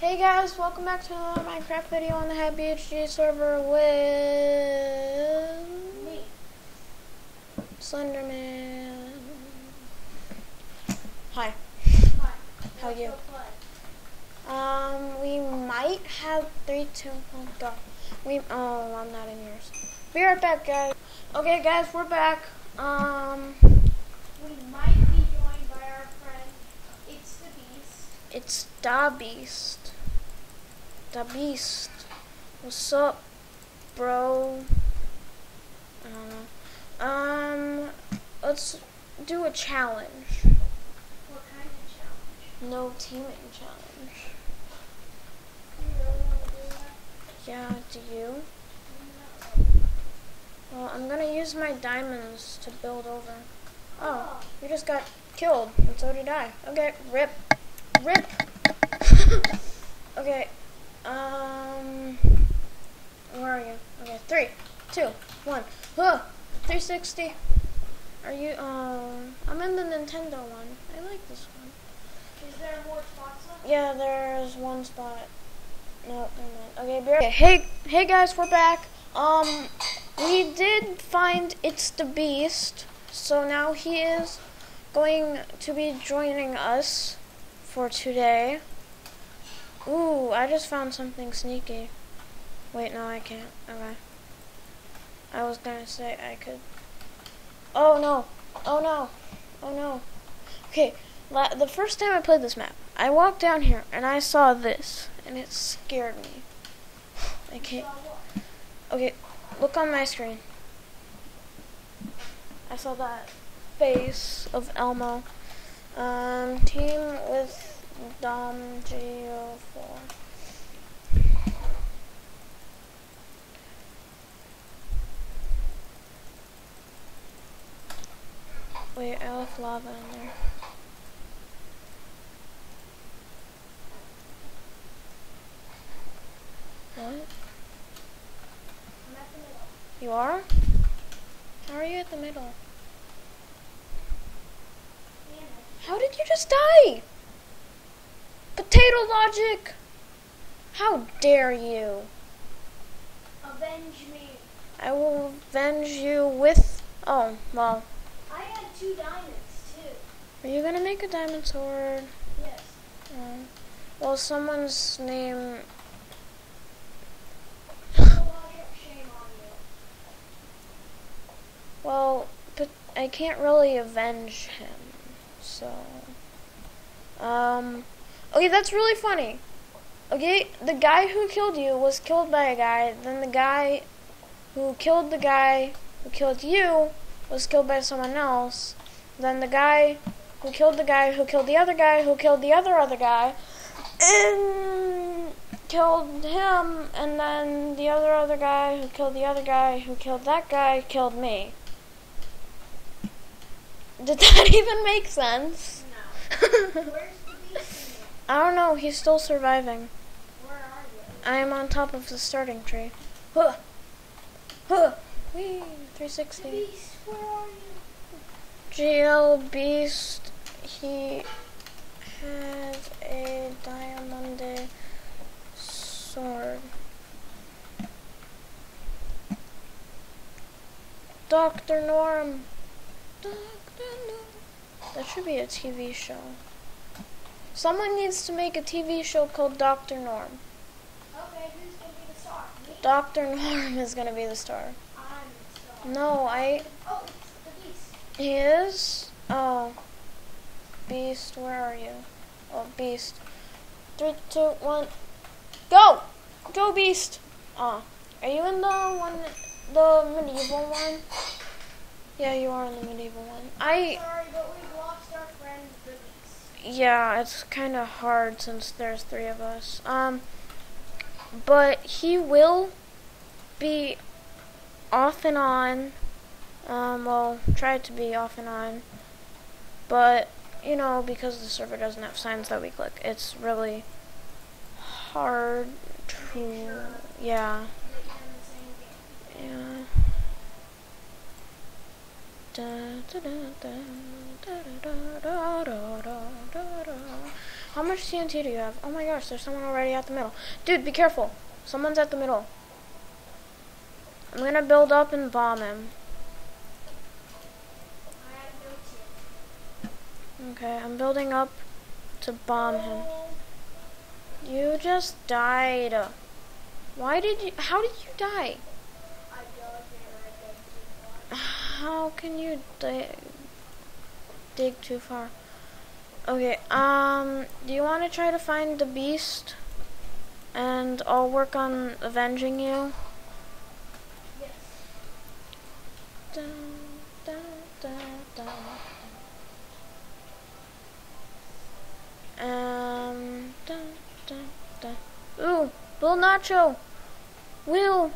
Hey guys, welcome back to another Minecraft video on the Happy HG server with Me. Slenderman. Hi. Hi. How Let's you? Um, we might have three, two, one, go. We oh, I'm not in yours. Be right back, guys. Okay, guys, we're back. Um, We might be joined by our friend. It's the Beast. it's Da Beast. Da Beast. What's up, bro? I don't know. Um, let's do a challenge. What kind of challenge? No teaming challenge. Really want to do that? Yeah, do you? No. Well, I'm gonna use my diamonds to build over. Oh, Oh. you just got killed, and so did I. Okay, rip. Rip. um, where are you? Okay, three, two, one. Huh, 360. Are you, um, I'm in the Nintendo one. I like this one. Is there more spots left? Yeah, there's one spot. No, never mind. Okay, okay, hey, hey guys, we're back. Um, we did find it's the Beast, so now he is going to be joining us for today. Ooh, I just found something sneaky. Wait, no, I can't. Okay. I was gonna say I could. Oh no! Oh no! Oh no! Okay, La- the first time I played this map, I walked down here and I saw this, and it scared me. I can't. Okay, look on my screen. I saw that face of Elmo. Um, team with Dom Geo four. Wait, I left lava in there. What? You are? How are you at the middle? How did you just die? Potato logic! How dare you? Avenge me. I will avenge you with. Oh, well. I had two diamonds too. Are you gonna make a diamond sword? Yes. Um, well, someone's name. No logic, shame on you. Well, but I can't really avenge him, so. Um. Okay, that's really funny. Okay, the guy who killed you was killed by a guy, then the guy who killed the guy who killed you was killed by someone else, then the guy who killed the guy who killed the other guy who killed the other other guy, and killed him, and then the other other guy who killed the other guy who killed that guy killed me. Did that even make sense? No. Where's the Beast in here? I don't know, he's still surviving. Where are you? I am on top of the starting tree. Huh! Huh! Whee! 360. The Beast, where are you? GL Beast, he has a diamond sword. Dr. Norm. Dr. Norm. That should be a TV show. Someone needs to make a TV show called Dr. Norm. Okay, who's gonna be the star? Me? Dr. Norm is gonna be the star. I'm the star. No, I. Oh, it's the Beast. He is? Oh. Beast, where are you? Oh, Beast. Three, two, one. Go! Go, Beast! Ah. Are you in the one, the medieval one? Yeah, you are in the medieval one. I, Sorry, but we've lost our friend, the Beast. Yeah, it's kind of hard since there's three of us. Um, but he will be off and on. Um, well, try to be off and on. But, you know, because the server doesn't have signs that we click, it's really hard to, yeah, yeah. How much TNT do you have? Oh my gosh, there's someone already at the middle. Dude, be careful. Someone's at the middle. I'm gonna build up and bomb him. Okay, I'm building up to bomb him. You just died. Why did you? How did you die? I dug and I dug too far. How can you di- dig too far? Okay, um, do you want to try to find the beast? And I'll work on avenging you. Yes. Dun, dun, dun, dun. Um, dun, dun, dun. Ooh, Bill Nacho! Will,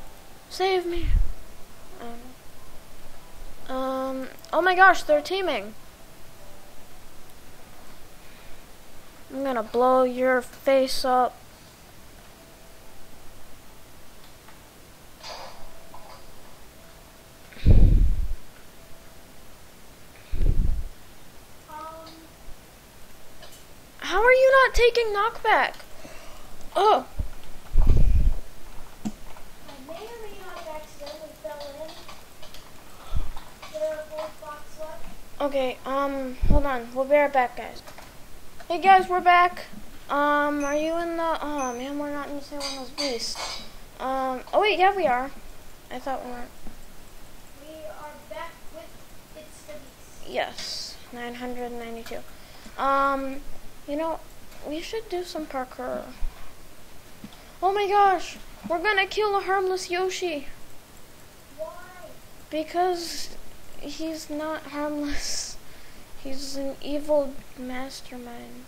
save me! Um, oh my gosh, they're teaming! I'm gonna blow your face up. How are you not taking knockback? Oh, I may or may not have accidentally fell in. There are four spots left. Okay, um, hold on. We'll be right back, guys. Hey guys, we're back. Um, are you in the, oh man, we're not in the same one as Beast. Um, oh wait, yeah, we are. I thought we weren't. We are back with It's the Beast. Yes, 992. Um, you know, we should do some parkour. Oh my gosh, we're gonna kill a harmless Yoshi Why? because he's not harmless. He's an evil mastermind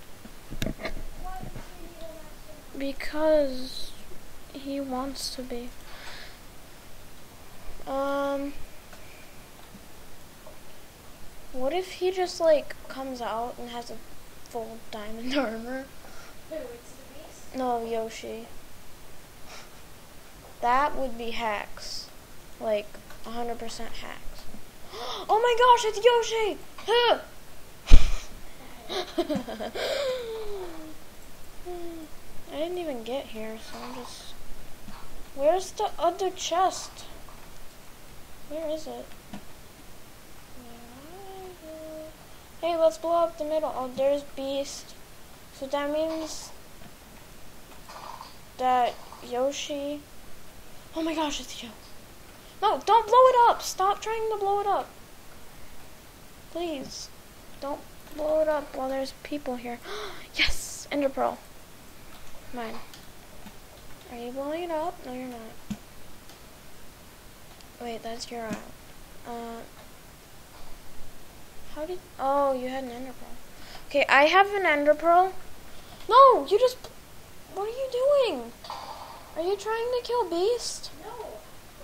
Why did you need an accident? because he wants to be. Um, what if he just like comes out and has a full diamond armor? Who? It's the Beast? No, Yoshi. That would be hacks. Like, 100% hacks. Oh my gosh, it's Yoshi! I didn't even get here, so I'm just... Where's the other chest? Where is it? Hey, let's blow up the middle. Oh, there's Beast. So that means that Yoshi. Oh my gosh, it's you. No, don't blow it up. Stop trying to blow it up. Please. Don't blow it up while there's people here. yes! Ender Pearl. Mine. Are you blowing it up? No, you're not. Wait, that's your eye. Uh, how did. Oh, you had an Ender Pearl. Okay, I have an Ender Pearl. No, you just. What are you doing? Are you trying to kill Beast? No.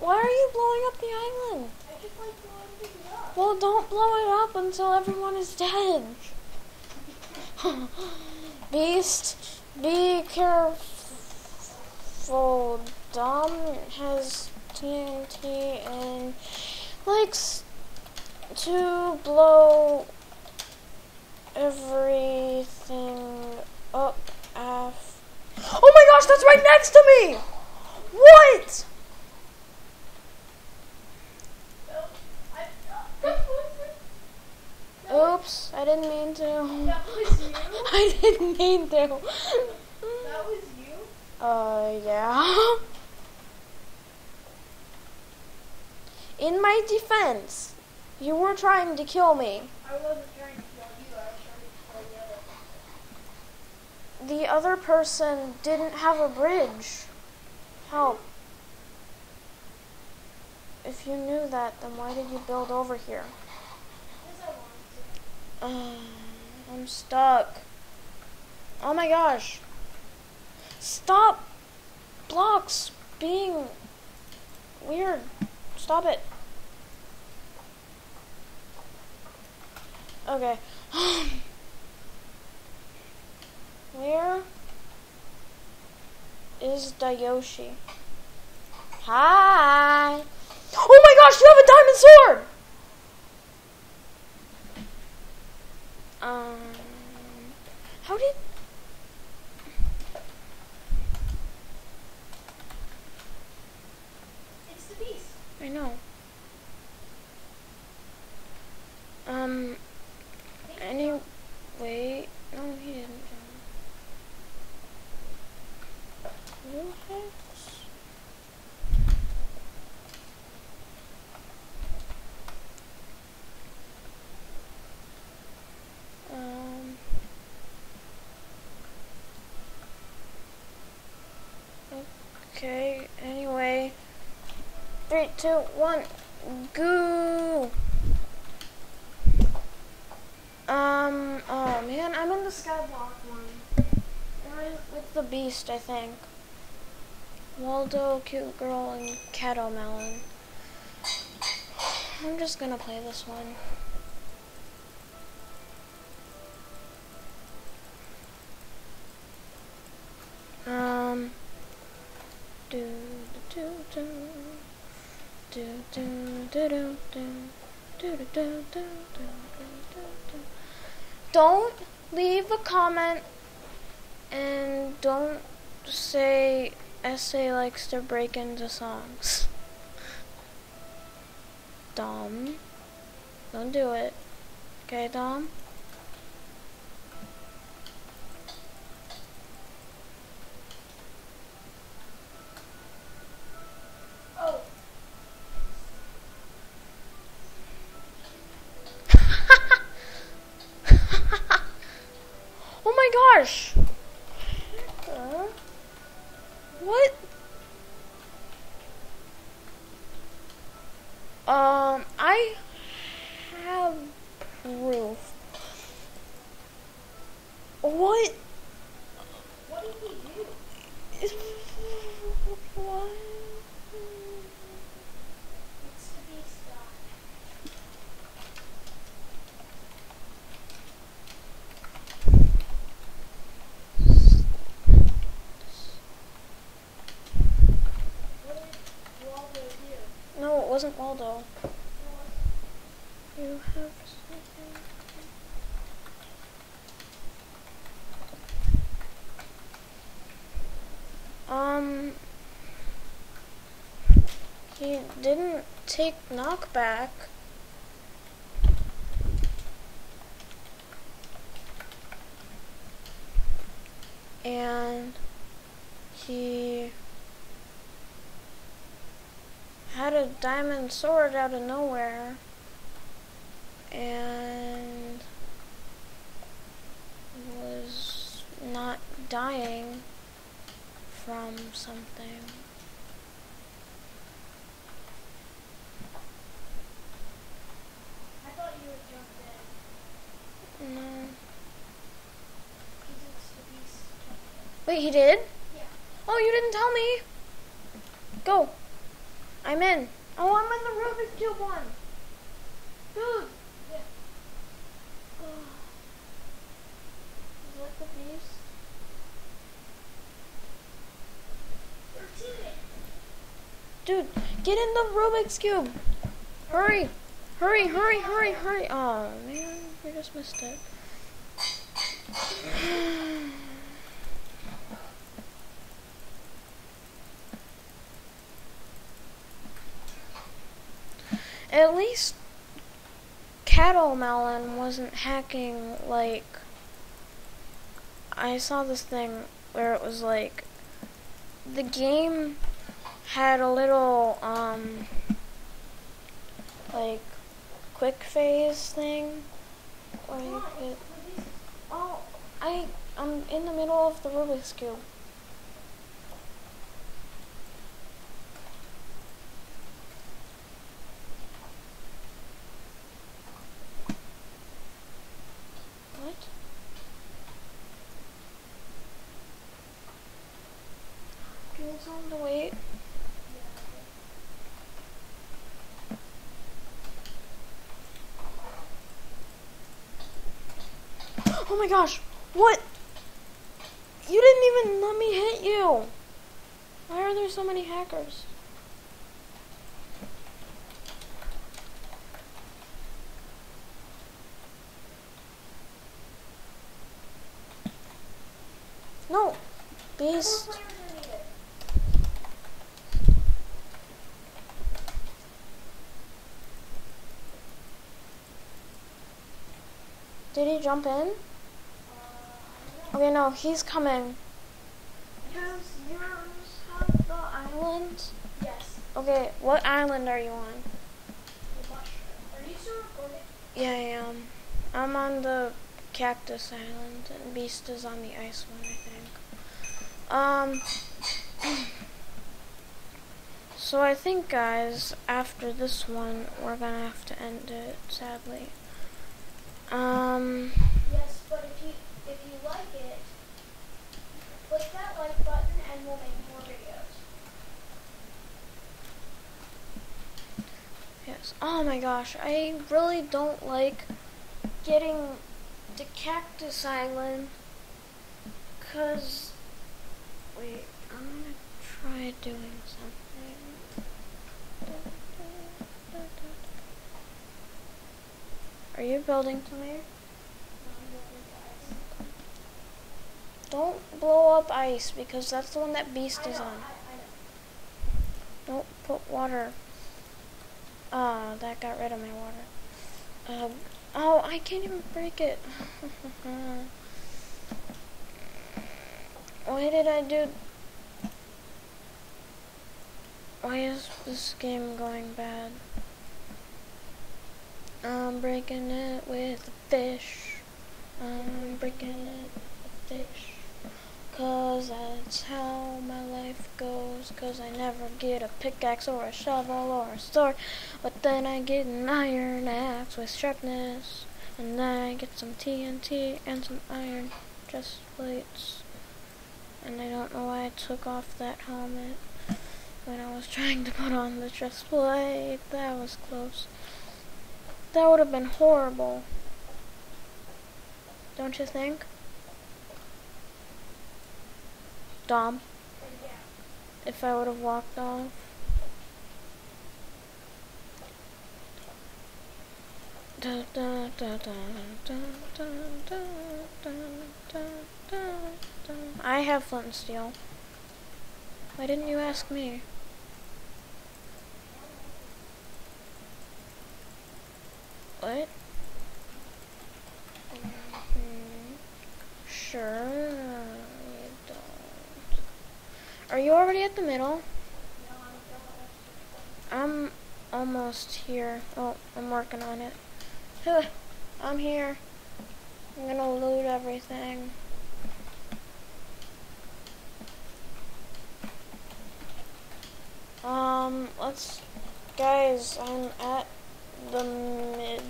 Why are you blowing up the island? I just like blowing things up. Well, don't blow it up until everyone is dead. Beast, be careful. Dom has TNT and likes to blow everything up af. Oh my gosh, that's right next to me! What? Oh, I, that was Oops, I didn't mean to. That was you? I didn't mean to. That was you? Uh, yeah. In my defense, you were trying to kill me. I wasn't trying to kill you. I was trying to kill the other. The other person didn't have a bridge. Help. If you knew that, then why did you build over here? Uh, I'm stuck. Oh my gosh. Stop blocks being weird. Stop it. Okay. Where is Dayoshi? Hi. Oh my gosh, you have a diamond sword! Um, how did... It's the beast. I know. Um, anyway... No, he didn't. Okay. Okay, anyway. Three, two, one, go! Um, oh man, I'm in the Skyblock one. Or with the Beast, I think. Waldo, Cute Girl, and Cato Melon. I'm just gonna play this one. Don't leave a comment and don't say essay likes to break into songs. Dom, don't do it. Okay, Dom. Oh, oh my gosh! Uh, what? Um, I have proof. What? what did he do? is- What? It's the beast guy. What did Waldo do? No, it wasn't Waldo. What? You have something. Um, he didn't take knockback. And he had a diamond sword out of nowhere and was not dying from something. I thought you would jump in. No. Because it's the beast. Wait, he did? Yeah. Oh, you didn't tell me. Go. I'm in. Oh, I'm in the Rubik's Cube one. Dude. Yeah. Is that the beast? Thirteen. Dude, get in the Rubik's Cube. Hurry. Hurry, hurry, hurry, hurry. Oh, man. We just missed it. At least Cattle Melon wasn't hacking like I saw this thing where it was like the game had a little um like quick phase thing where you could oh I I'm in the middle of the Rubik's cube. What? Do you tell him to wait? Oh my gosh! What? You didn't even let me hit you! Why are there so many hackers? No! Beast. Did he jump in? Okay, no, he's coming. Because yours islands? Yes. Okay, what island are you on? I'm not sure. Are you still recording? Yeah, I am. I'm on the cactus island, and Beast is on the ice one, I think. Um. So I think, guys, after this one, we're gonna have to end it, sadly. Um. Yes, but if you if you like it, click that like button and we'll make more videos. Yes. Oh my gosh, I really don't like getting to Cactus Island. Cause, wait, I'm gonna try doing something. Are you building to me? Don't blow up ice because that's the one that Beast is on. Don't put water. Ah, that got rid of my water. Um, oh, I can't even break it. Why did I do? Why is this game going bad? I'm breaking it with a fish. I'm breaking it with a fish. Cause that's how my life goes. Cause I never get a pickaxe or a shovel or a sword. But then I get an iron axe with sharpness. And then I get some TNT and some iron chest plates. And I don't know why I took off that helmet when I was trying to put on the chest plate. That was close. That would have been horrible. Don't you think? Dom. If I would have walked off. Da, da, da, I have flint and steel. Why didn't you ask me? What? The middle? I'm almost here. Oh, I'm working on it. I'm here. I'm gonna loot everything. Um, let's, guys, I'm at the mid.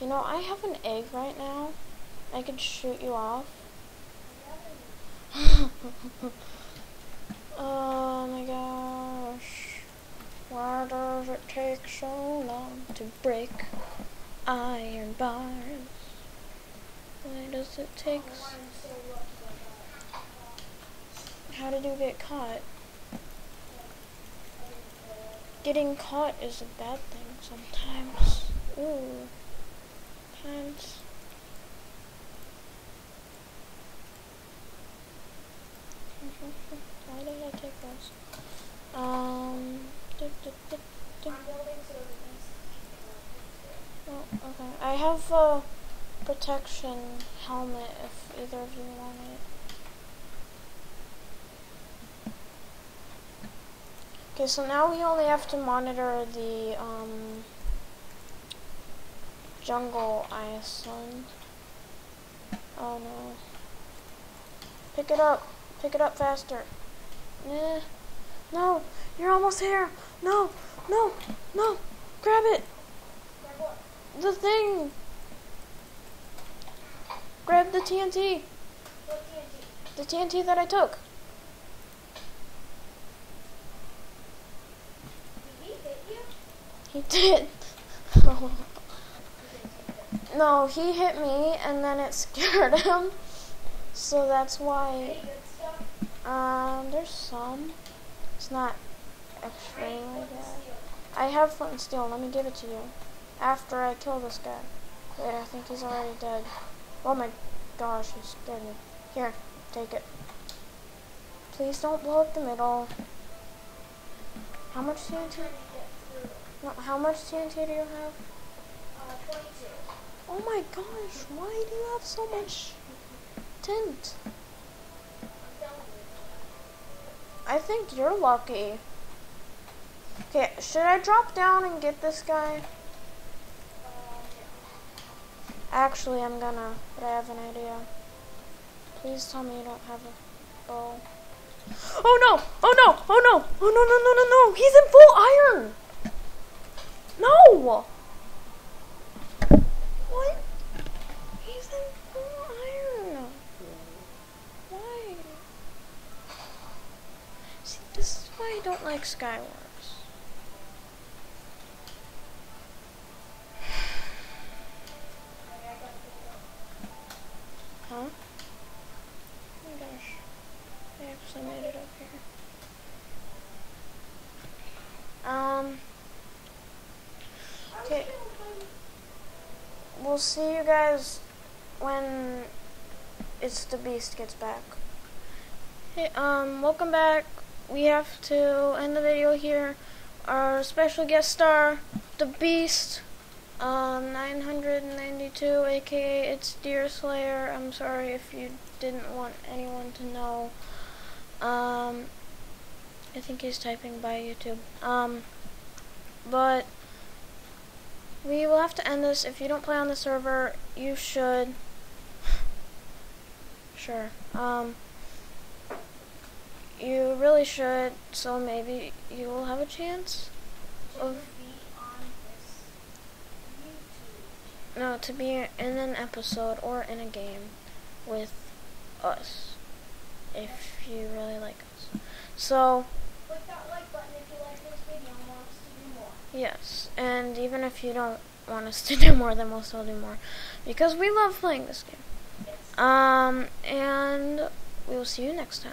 You know, I have an egg right now. I could shoot you off. oh my gosh. Why does it take so long to break iron bars? Why does it take. How did you get caught? Getting caught is a bad thing sometimes. Ooh. Pants. Why did I take those? Um. building so it makes Oh, okay. I have a protection helmet if either of you want it. Okay, so now we only have to monitor the um, jungle island. Oh no. Pick it up. Pick it up faster. No, you're almost here. No, no, no. Grab it. The thing. Grab the TNT. What TNT? The TNT that I took. Did he hit you? He did. No, he hit me and then it scared him. So that's why. Any good stuff? Um, there's some. It's not extremely bad. I have flint and steel. Let me give it to you. After I kill this guy. Wait, I think he's already dead. Oh my gosh, he scared me. Here, take it. Please don't blow up the middle. How much TNT? Trying to get through. No, how much TNT do you have? Uh, 22. Oh my gosh, why do you have so much tint? I think you're lucky. Okay, should I drop down and get this guy? Actually, I'm gonna, but I have an idea. Please tell me you don't have a bow. Oh no! Oh no! Oh no! Oh no! No! No! No! No! He's in full iron. No! I don't like Skywars. Huh? Oh. I actually made it up here. Um. Okay. We'll see you guys when it's the beast gets back. Hey, um, welcome back. We have to end the video here. Our special guest star, the beast, um, 992, aka it's Deer Slayer. I'm sorry if you didn't want anyone to know. Um, I think he's typing by YouTube. Um, but we will have to end this. If you don't play on the server, you should. sure. Um, you really should. So maybe you will have a chance of no to be in an episode or in a game with us if you really like us. So Click that like button if you like this video and want us to do more. yes, and even if you don't want us to do more, then we'll still do more because we love playing this game. Yes. Um, and we will see you next time.